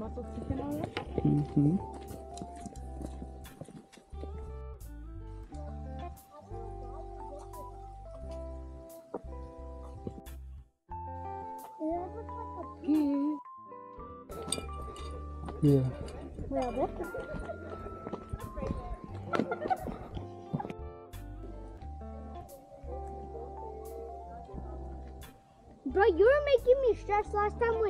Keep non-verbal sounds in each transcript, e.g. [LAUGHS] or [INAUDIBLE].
que haya más oxígeno, ¿verdad? Ujú. ¿Qué? Yeah. A ver. Bro, you were making me stress last time when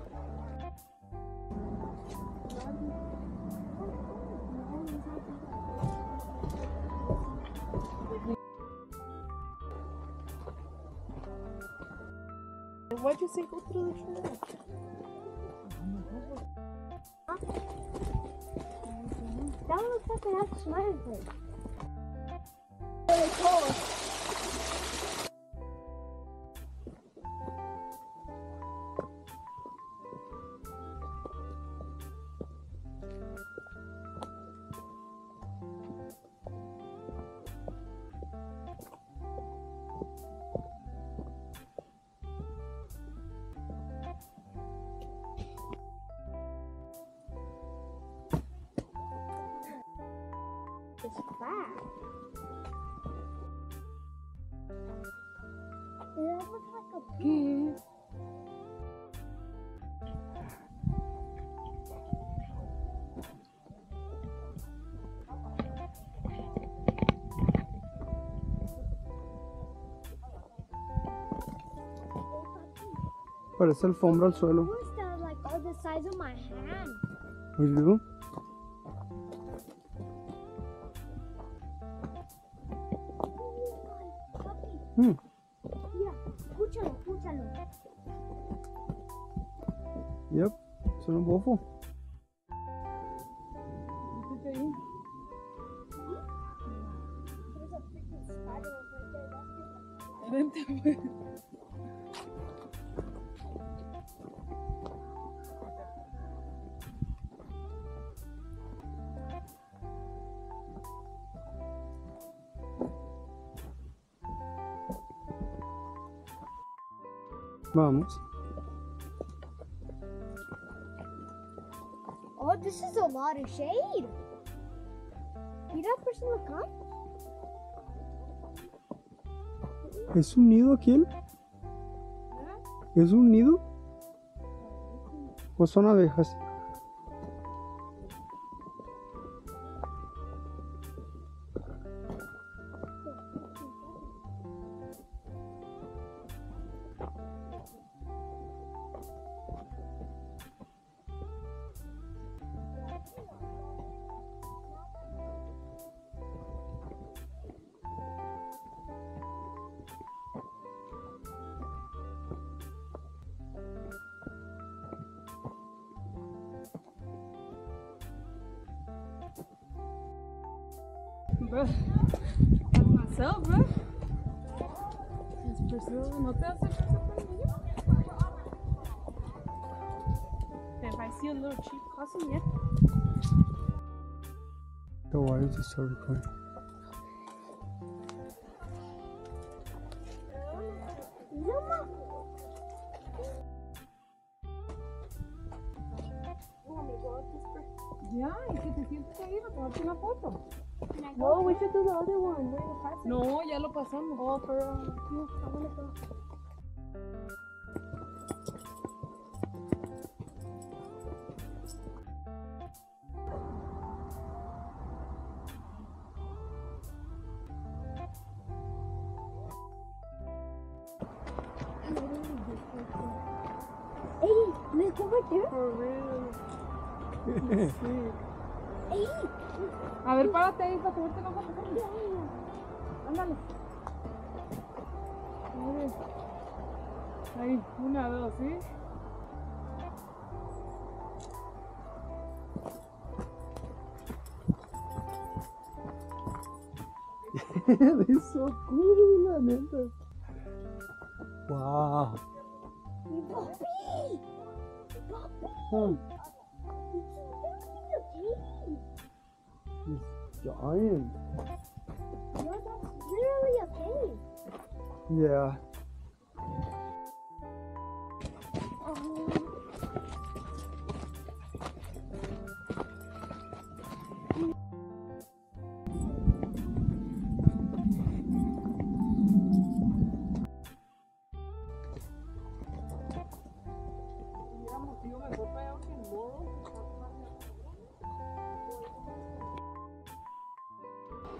Why'd you say go through the trash? That looks like an actual smiley It's fat. That looks like a ¿Qué? Parece alfombra al suelo. Who's that like all the size of my hand? ¿Y tú? Sono bofo. Vamos. Oh, this is a lot of shade. Mira, persona acá. ¿Es un nido aquel? ¿Es un nido? ¿O son abejas? Bro. That's myself, bro. Es Priscilla. ¿No te hace Priscilla conmigo? If I see a little cheap costume, yeah. Why is it so recording? Ya, y si te sientes ahí, me tomaste una foto. No, we should do the other one. No, ya lo pasamos. Oh, real. No. Hey, let's go right there. For real. [LAUGHS] A ver, párate ahí para subirte más. Ándale. Ahí, una, dos, ¿sí? [LAUGHS] Eres so cool, la neta. Wow. Puppy! Puppy! Huh. It's Giant. really a cave. Yeah.